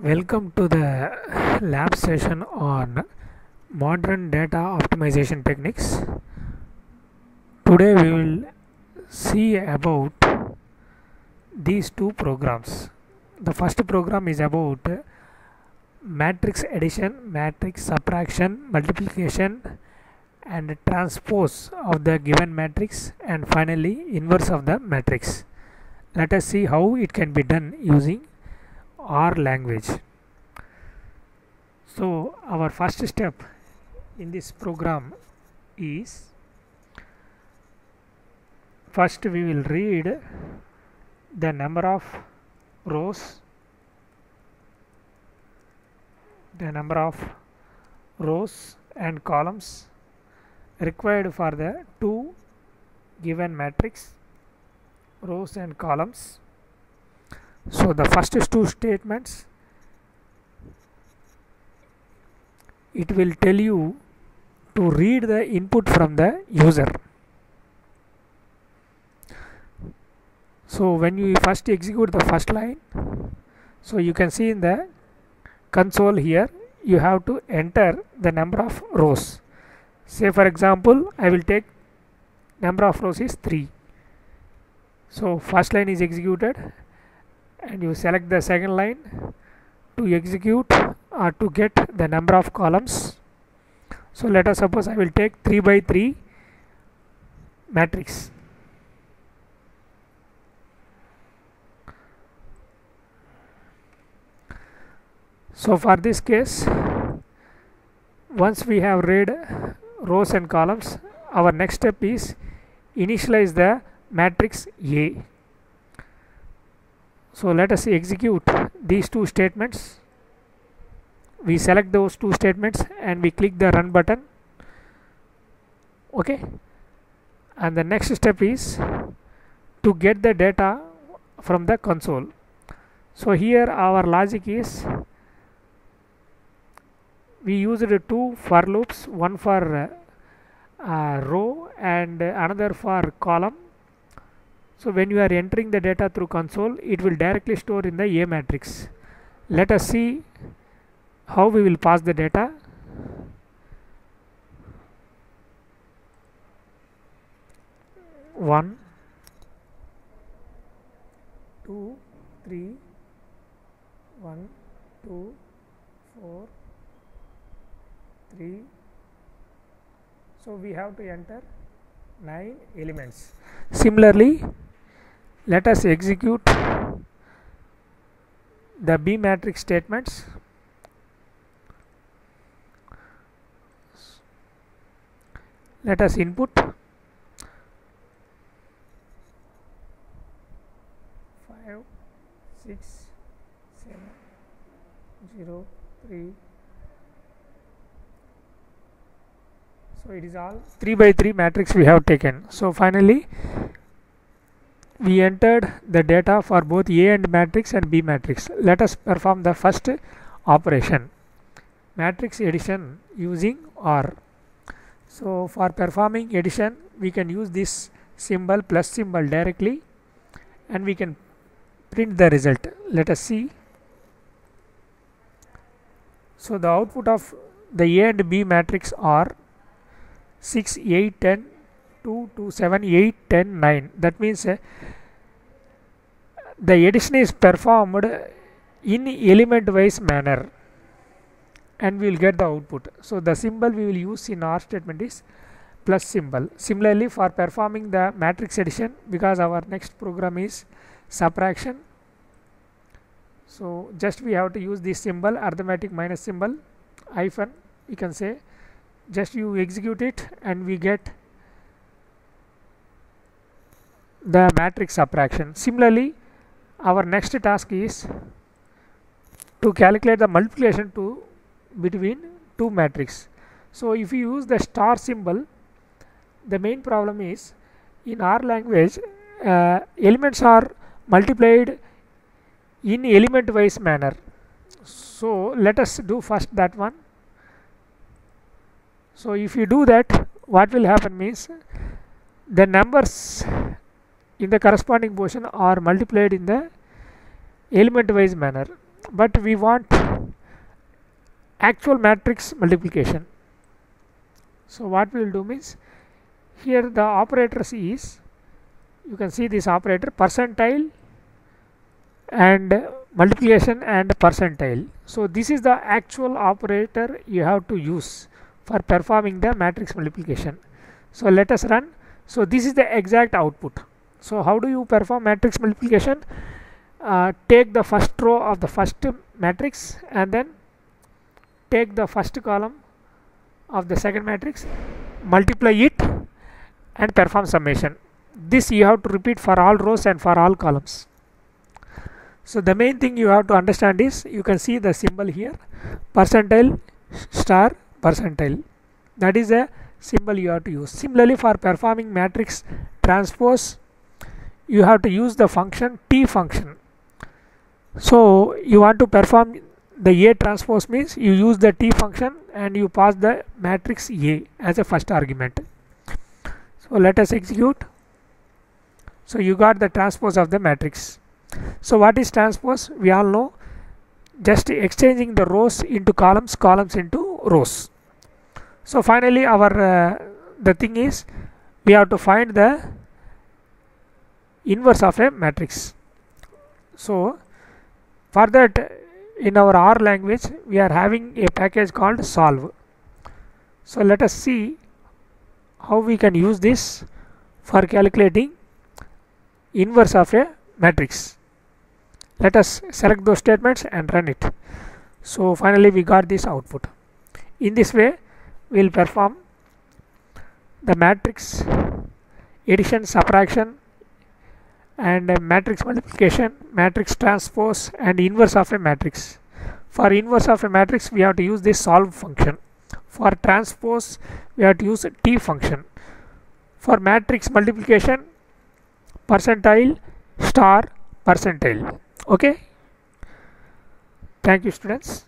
Welcome to the lab session on modern data optimization techniques. Today we will see about these two programs. The first program is about matrix addition, matrix subtraction, multiplication and transpose of the given matrix and finally inverse of the matrix. Let us see how it can be done using R language. So our first step in this program is first we will read the number of rows the number of rows and columns required for the two given matrix rows and columns so the first two statements it will tell you to read the input from the user. So when you first execute the first line so you can see in the console here you have to enter the number of rows. Say for example I will take number of rows is 3 so first line is executed and you select the second line to execute or to get the number of columns. So let us suppose I will take 3 by 3 matrix. So for this case once we have read rows and columns our next step is initialize the matrix A so let us execute these two statements. We select those two statements and we click the run button. Okay. And the next step is to get the data from the console. So here our logic is we used two for loops one for uh, uh, row and another for column so when you are entering the data through console it will directly store in the A matrix. Let us see how we will pass the data. One two three one two four three. So we have to enter 9 elements. Similarly let us execute the B matrix statements. Let us input 5 6 7 0 3 so it is all 3 by 3 matrix we have taken. So finally we entered the data for both A and matrix and B matrix. Let us perform the first operation. Matrix addition using R. so for performing addition we can use this symbol plus symbol directly and we can print the result. Let us see. So the output of the A and B matrix are 6 8 10 2 2 7 8 10 9 that means uh, the addition is performed in element wise manner and we will get the output. So the symbol we will use in our statement is plus symbol. Similarly for performing the matrix addition because our next program is subtraction so just we have to use this symbol arithmetic minus symbol hyphen we can say just you execute it and we get the matrix subtraction. Similarly R next task is to calculate the multiplication to between two matrix. So if you use the star symbol the main problem is in our language uh, elements are multiplied in element wise manner. So let us do first that one. So if you do that what will happen means the numbers in the corresponding portion are multiplied in the element wise manner. But we want actual matrix multiplication. So what we will do means here the operators is you can see this operator percentile and multiplication and percentile. So this is the actual operator you have to use for performing the matrix multiplication. So let us run. So this is the exact output so how do you perform matrix multiplication? Uh, take the first row of the first matrix and then take the first column of the second matrix multiply it and perform summation. This you have to repeat for all rows and for all columns. So the main thing you have to understand is you can see the symbol here percentile star percentile. That is a symbol you have to use. Similarly for performing matrix transpose you have to use the function t function so you want to perform the A transpose means you use the T function and you pass the matrix A as a first argument. So let us execute. So you got the transpose of the matrix. So what is transpose? We all know just exchanging the rows into columns, columns into rows. So finally our uh, the thing is we have to find the inverse of a matrix. So for that in our R language we are having a package called solve. So let us see how we can use this for calculating inverse of a matrix. Let us select those statements and run it. So finally we got this output. In this way we will perform the matrix addition subtraction and matrix multiplication, matrix transpose and inverse of a matrix. For inverse of a matrix we have to use this solve function. For transpose we have to use t function. For matrix multiplication percentile star percentile. Okay. Thank you students.